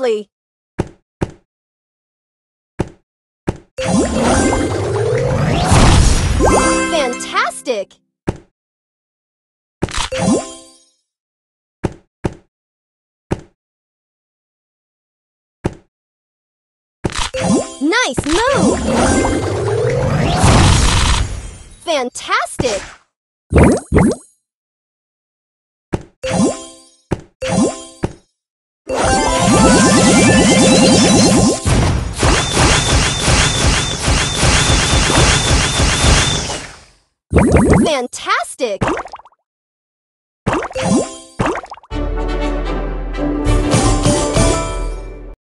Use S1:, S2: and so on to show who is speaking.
S1: Lovely! Fantastic! Nice move! Fantastic! Fantastic!